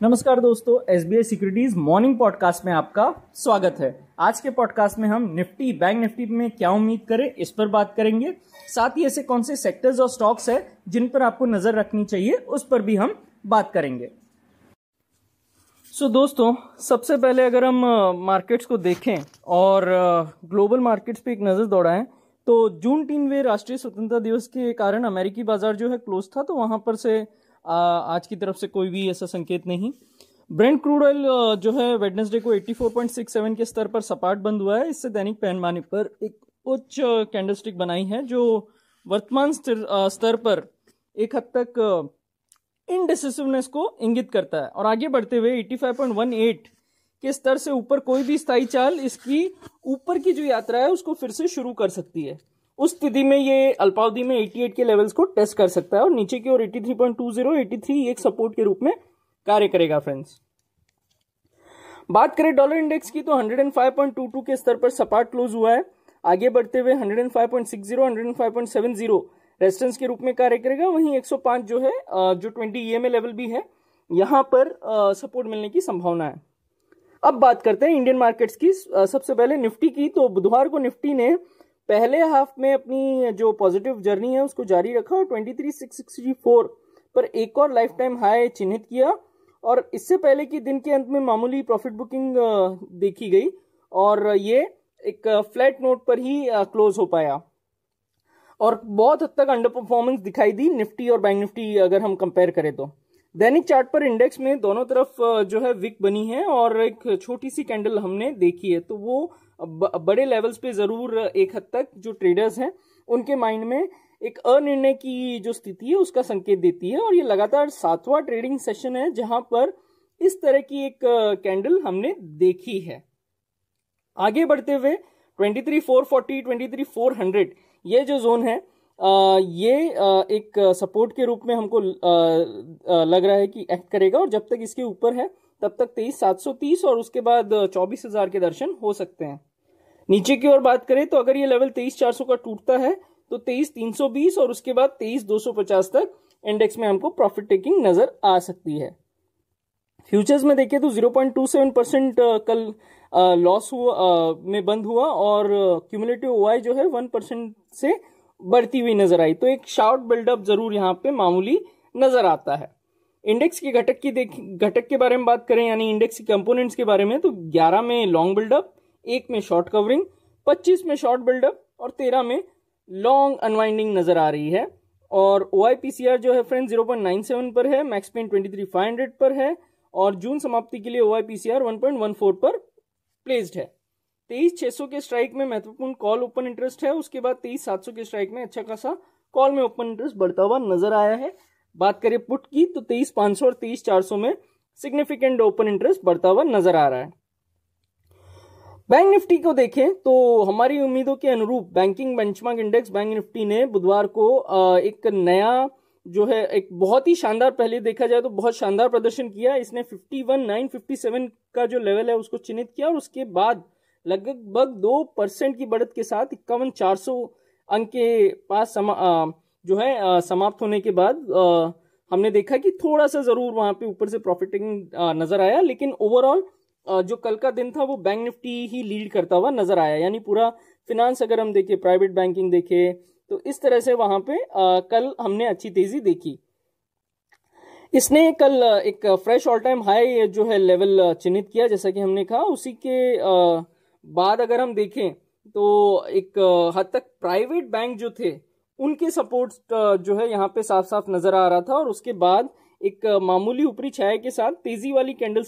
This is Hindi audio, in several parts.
नमस्कार दोस्तों S B securities morning podcast में आपका स्वागत है। आज के पॉडकास्ट में हम निफ्टी बैंक निफ्टी में क्या उम्मीद करें इस पर बात करेंगे। साथ ही ऐसे कौन से सेक्टर्स और स्टॉक्स है जिन पर आपको नज़र रखनी चाहिए उस पर भी हम बात करेंगे। सो so, दोस्तों सबसे पहले अगर हम मार्केट्स को देखें और ग्लोबल मार्केट्स पे एक नज़र दौड़ाएँ तो जून तीन वे राष्ट्रीय स्वतंत्रता दिवस के कारण अमेरिकी बाज़ार जो है क्लोज था तो वहाँ पर से आज की तरफ़ से कोई भी ऐसा संकेत नहीं। ब्रेंड क्रूड ऑयल जो है, वेडनेसडे को 84.67 के स्तर पर सपाट बंद हुआ है। इससे दैनिक पैमाने पर एक उच्च कैंडलस्टिक बनाई है, जो वर्तमान स्तर पर एक हद तक इनडिसिसिवनेस को इंगित करता है। और आगे बढ़ते हुए 85.18 के स्तर से ऊपर कोई भी स्थायी चाल, इसकी ऊपर की जो यात्रा है, उसको फिर से शुरू कर सकती है। उस स्थिति में ये अल्पावधि में 88 के लेवल्स को टेस्ट कर सकता है और नीचे की ओर 83.20 83 एक सपोर्ट के रूप में कार्य करेगा फ्रेंड्स बात करें डॉलर इंडेक्स की तो 105.22 के स्तर पर सपाट क्लोज हुआ है। आगे बढ़ते हुए 105.60 105.70 रेजिस्टेंस के रूप में कार्य करेगा। वहीं 105 जो है जो 20 ईएमए लेवल भी है, यहाँ पर सपोर्ट मिलने की संभावना है। अब बात करते हैं इंडियन मार्केट्स की। सबसे पहले निफ्टी की तो बुधवार को निफ्टी ने पहले हाफ़ में अपनी जो पॉजिटिव जर्नी है उसको जारी रखा और 23,664 पर एक और लाइफ टाइम हाई चिन्हित किया। और इससे पहले कि दिन के अंत में मामूली प्रॉफिट बुकिंग देखी गई और ये एक फ्लैट नोट पर ही क्लोज हो पाया। और बहुत हद तक अंडर परफॉर्मेंस दिखाई दी निफ्टी और बैंक निफ्टी अगर हम कंपेयर करें तो। दैनिक चार्ट पर इंडेक्स में दोनों तरफ़ जो है विक बनी है और एक छोटी सी कैंडल हमने देखी है। तो वो बड़े लेवल्स पे ज़रूर एक हद तक जो ट्रेडर्स हैं उनके माइंड में एक अनिर्णय की जो स्थिति है उसका संकेत देती है। और ये लगातार सातवां ट्रेडिंग सेशन है जहाँ पर इस तरह की एक कैंडल हमने देखी है। आगे बढ़ते हुए 23,440, 23,400 ये जो जोन है ये एक सपोर्ट के रूप में हमको लग रहा है कि एक्ट करेगा और जब तक इसके ऊपर है, तब तक तेईस सात सौ तीस और उसके बाद चौबीस हज़ार के दर्शन हो सकते हैं। नीचे की ओर बात करें तो अगर ये लेवल तेईस चार सौ का टूटता है तो तेईस तीन सौ बीस और उसके बाद तेईस दो सौ पचास तक इंडेक्स में हमको प्रॉफिट टेकिंग नज़र आ सकती है। फ्यूचर्स में देखिए तो zero point two seven percent कल लॉस हुआ में बंद हुआ और क्यूमुलेटिव ओआई जो है वन परसेंट से बढ़ती हुई नज़र आई तो एक शार्ट बिल्डअप ज़रूर यहाँ पे मामूली नज़र आता है। इंडेक्स के घटक की देख घटक के बारे में बात करें यानी इंडेक्स के कंपोनेंट्स के बारे में तो 11 में लॉन्ग बिल्डअप एक में शॉर्ट कवरिंग 25 में शॉर्ट बिल्डअप और 13 में लॉन्ग अनवाइंडिंग नज़र आ रही है। और ओ जो है फ्रेंड 0.97 पर है मैक्स पेन 23,500 पर है और जून समाप्ति के लिए ओ आई पर प्लेस्ड है। तेईस छह सौ के स्ट्राइक में महत्वपूर्ण कॉल ओपन इंटरेस्ट है। उसके बाद तेईस सात सौ के स्ट्राइक में अच्छा खासा कॉल में ओपन इंटरेस्ट बढ़ता हुआ नज़र आया है। बात करें पुट की तो तेईस पाँच सौ और तेईस चार सौ में सिग्निफिकेंट ओपन इंटरेस्ट बढ़ता हुआ नज़र आ रहा है। बैंक निफ्टी को देखें तो हमारी उम्मीदों के अनुरूप banking benchmark index bank Nifty ने बुधवार को एक नया जो है एक बहुत ही शानदार पहले देखा जाए तो बहुत शानदार प्रदर्शन किया। इसने 51,957 का जो लेवल है उसको चिन्हित किया और उसके बाद लगभग दो परसेंट की बढ़त के साथ इक्यावन चार सौ अंक के पास समा, आ, जो है आ, समाप्त होने के बाद आ, हमने देखा कि थोड़ा सा ज़रूर वहाँ पे ऊपर से प्रॉफिटिंग नज़र आया लेकिन ओवरऑल जो कल का दिन था वो बैंक निफ्टी ही लीड करता हुआ नज़र आया। यानी पूरा फिनांस अगर हम देखें प्राइवेट बैंकिंग देखें तो इस तरह से वहाँ पे आ, कल हमने अच्छी तेज़ी देखी। इसने कल एक फ्रेश ऑल टाइम हाई जो है लेवल चिन्हित किया जैसा कि हमने कहा उसी के बाद अगर हम देखें तो एक हद तक प्राइवेट बैंक जो थे, उनके सपोर्ट जो है यहाँ पे साफ़ साफ़ नज़र आ रहा था और उसके बाद एक मामूली ऊपरी छाया के साथ तेज़ी वाली कैंडल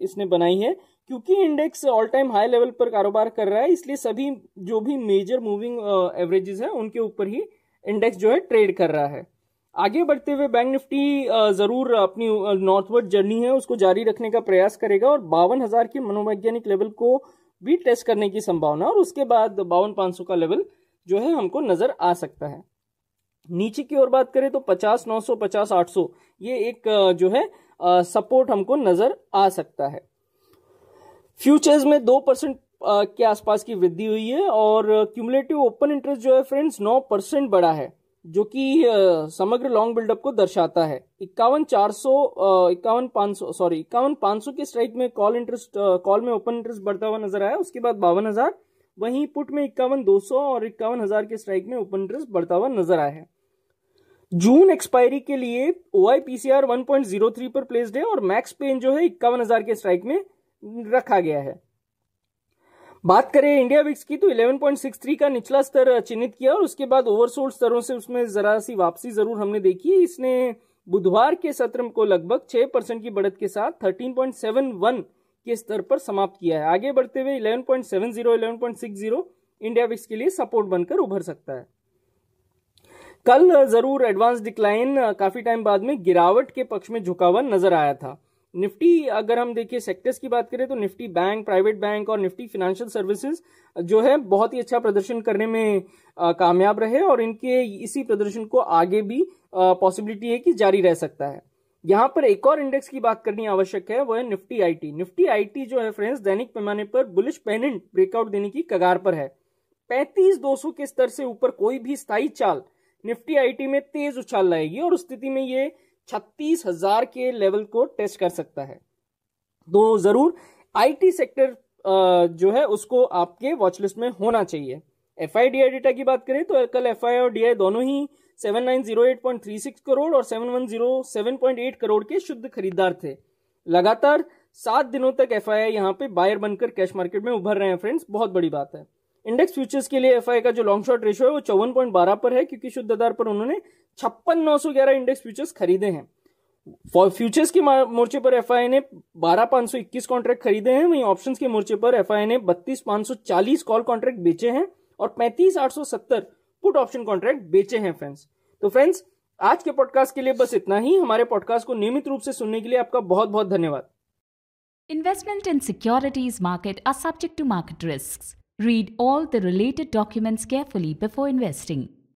इसने बनाई है। क्योंकि index all time high level पर कारोबार कर रहा है, इसलिए सभी, जो भी मेजर मूविंग एवरेजेस हैं, उनके ऊपर ही इंडेक्स जो है ट्रेड कर रहा है। आगे बढ़ते हुए बैंक निफ्टी ज़रूर अपनी नॉर्थवर्ड जर्नी है, उसको जारी रखने का प्रयास करेगा और बावन हज़ार के मनोवैज्ञानिक लेवल को भी टेस्ट करने की संभावना और उसके बाद बावन पाँच का लेवल जो है हमको नज़र आ सकता है। नीचे की ओर बात करें तो पचास, नौ सौ, पचास, आठ सौ, ये एक जो है सपोर्ट हमको नज़र आ सकता है। फ्यूचर्स में दो परसेंट के आसपास की वृद्धि हुई है और क्यूमुलेटिव ओपन इंटरेस्ट जो है फ्रेंड्स नौ परसेंट बढ़ा है। जो कि समग्र लॉन्ग बिल्डअप को दर्शाता है। इक्यावन चार सौ इक्यावन पाँच सौ सॉरी इक्यावन पाँच सौ के स्ट्राइक में कॉल इंटरेस्ट कॉल में ओपन इंटरेस्ट बढ़ता हुआ नज़र आया। उसके बाद बावन हज़ार, वहीं पुट में इक्यावन दो सौ और इक्यावन हज़ार के स्ट्राइक में ओपन इंटरेस्ट बढ़ता हुआ नज़र आया है। जून एक्सपायरी के लिए O I PCR one point zero three पर प्लेस्ड है और मैक्स पेन जो है इक्यावन हज़ार के स्ट्राइक में रखा गया है। बात करें इंडिया विक्स की तो 11.63 का निचला स्तर चिन्हित किया और उसके बाद ओवरसोल्ड स्तरों से उसमें जरा सी वापसी ज़रूर हमने देखी। इसने बुधवार के सत्र को लगभग 6 परसेंट की बढ़त के साथ 13.71 के स्तर पर समाप्त किया है। आगे बढ़ते हुए 11.70 11.60 इंडिया विक्स के लिए सपोर्ट बनकर उभर सकता है। कल ज़रूर एडवांस डिक्लाइन काफ़ी टाइम बाद में गिरावट के पक्ष में झुका हुआ नज़र आया था। निफ्टी, अगर हम देखिए सेक्टर्स की बात करें तो निफ्टी बैंक प्राइवेट बैंक और निफ्टी फाइनेंशियल सर्विसेज़ जो है, बहुत ही अच्छा प्रदर्शन करने में कामयाब रहे और इनके इसी प्रदर्शन को आगे भी पॉसिबिलिटी है कि जारी रह सकता है। यहाँ पर एक और इंडेक्स की बात करनी आवश्यक है, वो है निफ्टी आईटी निफ्टी आईटी जो है फ्रेंड्स दैनिक पैमाने पर बुलिश पेनेंट ब्रेकआउट देने की कगार पर है। पैंतीस दो के स्तर से ऊपर कोई भी स्थायी चाल निफ्टी आईटी में तेज उछाल लाएगी और उस स्थिति में ये छत्तीस हज़ार के लेवल को टेस्ट कर सकता है। तो ज़रूर आईटी सेक्टर जो है, उसको आपके वॉचलिस्ट में होना चाहिए। एफ़ आई डेटा की बात करें तो कल एफ़ आई और डी दोनों ही seven nine zero eight point three six crore और seven one zero seven point eight crore के शुद्ध खरीदार थे। लगातार सात दिनों तक एफ़ आई यहाँ पे बायर बनकर कैश मार्केट में उभर रहे हैं फ्रेंड्स बहुत बड़ी बात है। इंडेक्स फ्यूचर्स के लिए एफआई का जो लॉन्ग शॉर्ट रेशियो है वो चौवन पॉइंट बारह पर है, क्योंकि शुद्ध आधार पर उन्होंने छप्पन नौ सौ ग्यारह इंडेक्स फ्यूचर्स खरीदे हैं। फ्यूचर्स के मोर्चे पर एफ़ ने बारह पाँच सौ इक्कीस कॉन्ट्रैक्ट खरीदे हैं। वहीं ऑप्शंस के मोर्चे पर एफ़ ने बत्तीस पाँच सौ चालीस कॉल कॉन्ट्रैक्ट बेचे हैं और पैंतीस आठ सौ सत्तर पुट ऑप्शन कॉन्ट्रैक्ट बेचे हैं फ्रेंड्स तो फ्रेंड्स आज के पॉडकास्ट के लिए बस इतना ही। हमारे पॉडकास्ट को नियमित रूप से सुनने के लिए आपका बहुत बहुत धन्यवाद। Investment in securities market are subject to market risk Read all the related documents carefully before investing.